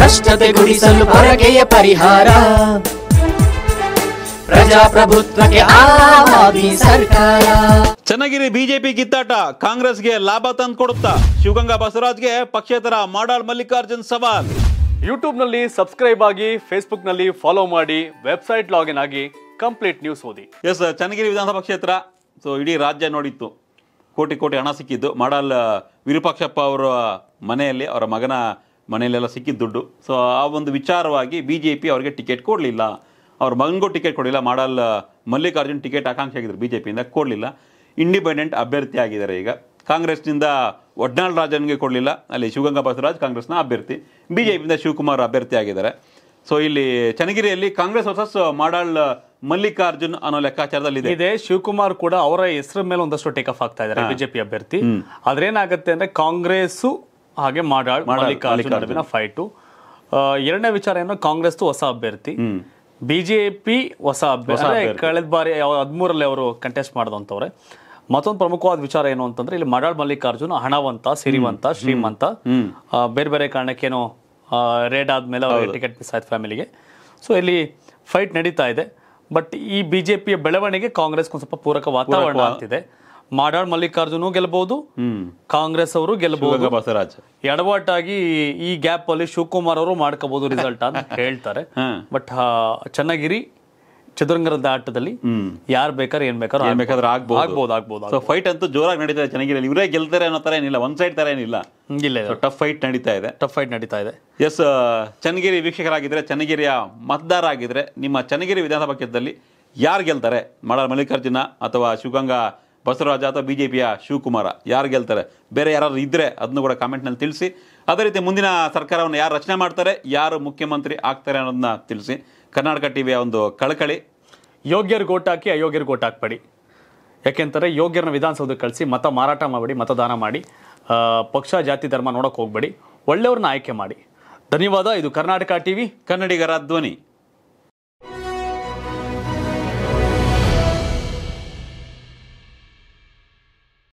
ಭ್ರಷ್ಟತೆ ಗುಡಿಸಲು ಪರಕೆಯ ಪರಿಹಾರ. ಪ್ರಜಾಪ್ರಭುತ್ವಕ್ಕೆ ಆವಾದಿ ಸರ್ಕಾರ. ಚನ್ನಗಿರಿ ಬಿಜೆಪಿ ಕಿತ್ತಾಟ ಕಾಂಗ್ರೆಸ್ಗೆ ಲಾಭ ತಂದು ಕೊಡುತ್ತಾ. ಶಿವಗಂಗಾ ಬಸವರಾಜ್ಗೆ ಪಕ್ಷೇತರ ಮಾಡಾಳ್ ಮಲ್ಲಿಕಾರ್ಜುನ್ ಸವಾಲ್. ಯೂಟ್ಯೂಬ್ನಲ್ಲಿ ಸಬ್ಸ್ಕ್ರೈಬ್ ಆಗಿ ಫೇಸ್ಬುಕ್ನಲ್ಲಿ ಫಾಲೋ ಮಾಡಿ ವೆಬ್ಸೈಟ್ ಲಾಗಿನ್ ಆಗಿ ಕಂಪ್ಲೀಟ್ ನ್ಯೂಸ್ ಓದಿ. ಎಸ್ ಚನ್ನಗಿರಿ ವಿಧಾನಸಭಾ ಕ್ಷೇತ್ರ ಸೊ ಇಡೀ ರಾಜ್ಯ ನೋಡಿತ್ತು. ಕೋಟಿ ಕೋಟಿ ಹಣ ಸಿಕ್ಕಿದ್ದು. ಮಾಡಾಲ್ ವಿರೂಪಾಕ್ಷಪ್ಪ ಅವರ ಮನೆಯಲ್ಲಿ ಅವರ ಮಗನ ಮನೆಯಲ್ಲೆಲ್ಲ ಸಿಕ್ಕಿದ್ದ ದುಡ್ಡು. ಸೊ ಆ ಒಂದು ವಿಚಾರವಾಗಿ ಬಿ ಜೆ ಪಿ ಅವರಿಗೆ ಟಿಕೆಟ್ ಕೊಡಲಿಲ್ಲ. ಅವ್ರ ಮಗನಿಗೂ ಟಿಕೆಟ್ ಕೊಡಲಿಲ್ಲ. ಮಾಡಲ್ ಮಲ್ಲಿಕಾರ್ಜುನ್ ಟಿಕೆಟ್ ಆಕಾಂಕ್ಷೆ ಆಗಿದ್ದರು ಬಿ ಜೆ ಪಿಯಿಂದ ಕೊಡಲಿಲ್ಲ. ಇಂಡಿಪೆಂಡೆಂಟ್ ಅಭ್ಯರ್ಥಿ ಆಗಿದ್ದಾರೆ ಈಗ. ಕಾಂಗ್ರೆಸ್ನಿಂದ ಒಡ್ನಾಳ್ ರಾಜನ್ಗೆ ಕೊಡಲಿಲ್ಲ. ಅಲ್ಲಿ ಶಿವಗಂಗಾ ಬಸವರಾಜ್ ಕಾಂಗ್ರೆಸ್ನ ಅಭ್ಯರ್ಥಿ. ಬಿ ಜೆ ಪಿಯಿಂದ ಶಿವಕುಮಾರ್ ಅಭ್ಯರ್ಥಿ ಆಗಿದ್ದಾರೆ. ಸೊ ಇಲ್ಲಿ ಚನ್ನಗಿರಿಯಲ್ಲಿ ಕಾಂಗ್ರೆಸ್ ವರ್ಸಸ್ ಮಾಡಾಳ್ ಮಲ್ಲಿಕಾರ್ಜುನ್ ಅನ್ನೋ ಲೆಕ್ಕಾಚಾರದಲ್ಲಿ ಇದೆ. ಶಿವಕುಮಾರ್ ಕೂಡ ಅವರ ಹೆಸರ ಮೇಲೆ ಒಂದಷ್ಟು ಟೇಕ್ ಆಫ್ ಆಗ್ತಾ ಇದ್ದಾರೆ ಬಿಜೆಪಿ ಅಭ್ಯರ್ಥಿ. ಆದ್ರೆ ಏನಾಗುತ್ತೆ ಅಂದ್ರೆ ಕಾಂಗ್ರೆಸ್ ಹಾಗೆ ಮಾಡಾಳ್ ಮಲ್ಲಿಕಾರ್ಜುನ. ನಡುವಿನ ಫೈಟು ಎರಡನೇ ವಿಚಾರ ಏನು ಕಾಂಗ್ರೆಸ್ ಹೊಸ ಅಭ್ಯರ್ಥಿ. ಬಿಜೆಪಿ ಹೊಸ ಅಭ್ಯರ್ಥಿ. ಕಳೆದ ಬಾರಿ ಹದಿಮೂರಲ್ಲಿ ಅವರು ಕಂಟೆಸ್ಟ್ ಮಾಡಿದಂತವ್ರೆ. ಮತ್ತೊಂದು ಪ್ರಮುಖವಾದ ವಿಚಾರ ಏನು ಅಂತಂದ್ರೆ ಇಲ್ಲಿ ಮಾಡಾಳ್ ಮಲ್ಲಿಕಾರ್ಜುನ್ ಹಣವಂತ ಸಿರಿವಂತ ಶ್ರೀಮಂತ. ಬೇರೆ ಬೇರೆ ಕಾರಣಕ್ಕೇನೋ ರೇಡ್ ಆದ್ಮೇಲೆ ಅವ್ರಿಗೆ ಟಿಕೆಟ್ ಮಿಸ್ ಆಯ್ತು ಫ್ಯಾಮಿಲಿಗೆ ಸೊ ಇಲ್ಲಿ ಫೈಟ್ ನಡೀತಾ ಇದೆ. ಬಟ್ ಈ ಬಿಜೆಪಿಯ ಬೆಳವಣಿಗೆ ಕಾಂಗ್ರೆಸ್ ಒಂದು ಸ್ವಲ್ಪ ಪೂರಕ ವಾತಾವರಣ ಆಗ್ತಿದೆ ಮಾಡಾಳ್ ಮಲ್ಲಿಕಾರ್ಜುನು ಗೆಲ್ಬಹುದು ಕಾಂಗ್ರೆಸ್ ಅವರು ಗೆಲ್ಬಹುದು ಶಿವಗಂಗಾ ಬಸವರಾಜ್. ಎಡವಟ್ಟಾಗಿ ಈ ಗ್ಯಾಪ್ ಅಲ್ಲಿ ಶಿವಕುಮಾರ್ ಅವರು ಮಾಡ್ಕೋಬಹುದು ರಿಸಲ್ಟ್ ಅಂತ ಹೇಳ್ತಾರೆ. ಬಟ್ ಚನ್ನಗಿರಿ ಚದುರಂಗದ ಆಟದಲ್ಲಿ ಯಾರು ಬೇಕಾದ್ರೆ ಏನ್ ಬೇಕಾದ್ರೂ ಏನ್ ಬೇಕಾದ್ರೆ ಆಗ್ಬೋದು. ಆಗ್ಬೋದು. ಆಗ್ಬೋದು ಸೊ ಫೈಟ್ ಅಂತೂ ಜೋರಾಗಿ ನಡೀತಾ ಇದೆ ಚೆನ್ನಾಗಿರಲಿ ಇವರೇ ಗೆಲ್ತಾರೆ ಅನ್ನೋ ತರ ಏನಿಲ್ಲ. ಒನ್ ಸೈಡ್ ತರ ಏನಿಲ್ಲ. ಇಲ್ಲ ಟಫ್ ಫೈಟ್ ನಡೀತಾ ಇದೆ. ಟಫ್ ಫೈಟ್ ನಡೀತಾ ಇದೆ. ಎಸ್ ಚನ್ನಗಿರಿ ವೀಕ್ಷಕರಾಗಿದ್ರೆ ಚನ್ನಗಿರಿಯ ಮತದಾರ ಆಗಿದ್ರೆ ನಿಮ್ಮ ಚನ್ನಗಿರಿ ವಿಧಾನಸಭಾ ಕ್ಷೇತ್ರದಲ್ಲಿ ಯಾರು ಗೆಲ್ತಾರೆ? ಮಾಡಾಳ್ ಮಲ್ಲಿಕಾರ್ಜುನ ಅಥವಾ ಶಿವಗಂಗಾ ಬಸವರಾಜ ಅಥವಾ ಪಿಯ ಶಿವಕುಮಾರ ಯಾರು ಗೆಲ್ತಾರೆ? ಬೇರೆ ಯಾರಾದರೂ ಇದ್ದರೆ ಅದನ್ನು ಕೂಡ ಕಾಮೆಂಟ್ನಲ್ಲಿ ತಿಳಿಸಿ. ಅದೇ ರೀತಿ ಮುಂದಿನ ಸರ್ಕಾರವನ್ನು ಯಾರು ರಚನೆ ಮಾಡ್ತಾರೆ ಯಾರು ಮುಖ್ಯಮಂತ್ರಿ ಆಗ್ತಾರೆ ಅನ್ನೋದನ್ನ ತಿಳಿಸಿ. ಕರ್ನಾಟಕ ಟಿ ವಿಯ ಒಂದು ಕಳಕಳಿ. ಯೋಗ್ಯರು ಗೋಟ್ ಹಾಕಿ ಅಯೋಗ್ಯರು ಗೋಟ್ ಹಾಕ್ಬೇಡಿ. ಯಾಕೆಂತಾರೆ ಯೋಗ್ಯರನ್ನ ವಿಧಾನಸೌಧಕ್ಕೆ ಕಳಿಸಿ ಮತ ಮಾರಾಟ ಮಾಡಬೇಡಿ ಮತದಾನ ಮಾಡಿ ಪಕ್ಷ ಜಾತಿ ಧರ್ಮ ನೋಡೋಕೆ ಹೋಗ್ಬೇಡಿ. ಒಳ್ಳೆಯವ್ರನ್ನ ಆಯ್ಕೆ ಮಾಡಿ. ಧನ್ಯವಾದ ಇದು ಕರ್ನಾಟಕ ಟಿವಿ ಕನ್ನಡಿಗರ ಧ್ವನಿ.